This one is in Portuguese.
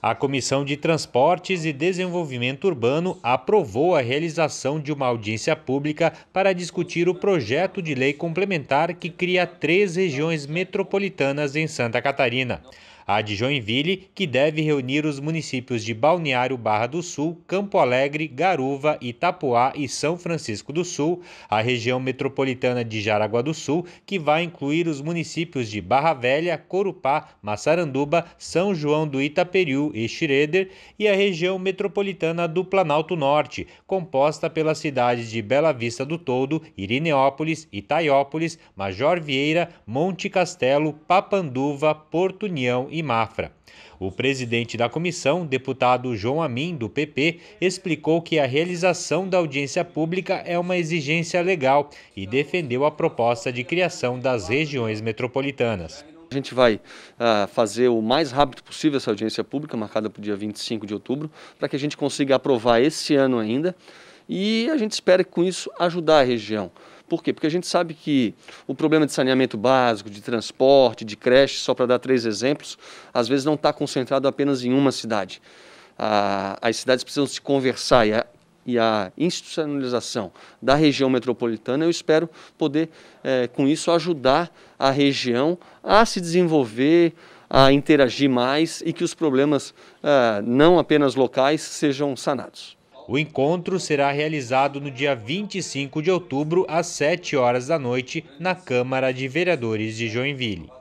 A Comissão de Transportes e Desenvolvimento Urbano aprovou a realização de uma audiência pública para discutir o projeto de lei complementar que cria três regiões metropolitanas em Santa Catarina a de Joinville, que deve reunir os municípios de Balneário Barra do Sul, Campo Alegre, Garuva, Itapuá e São Francisco do Sul, a região metropolitana de Jaraguá do Sul, que vai incluir os municípios de Barra Velha, Corupá, Massaranduba, São João do Itaperiú e Schroeder, e a região metropolitana do Planalto Norte, composta pelas cidades de Bela Vista do Todo, Irineópolis, Itaiópolis, Major Vieira, Monte Castelo, Papanduva, Porto União e e Mafra. O presidente da comissão, deputado João Amin, do PP, explicou que a realização da audiência pública é uma exigência legal e defendeu a proposta de criação das regiões metropolitanas. A gente vai uh, fazer o mais rápido possível essa audiência pública, marcada para o dia 25 de outubro, para que a gente consiga aprovar esse ano ainda e a gente espera com isso ajudar a região. Por quê? Porque a gente sabe que o problema de saneamento básico, de transporte, de creche, só para dar três exemplos, às vezes não está concentrado apenas em uma cidade. Ah, as cidades precisam se conversar e a, e a institucionalização da região metropolitana, eu espero poder, é, com isso, ajudar a região a se desenvolver, a interagir mais e que os problemas, ah, não apenas locais, sejam sanados. O encontro será realizado no dia 25 de outubro, às 7 horas da noite, na Câmara de Vereadores de Joinville.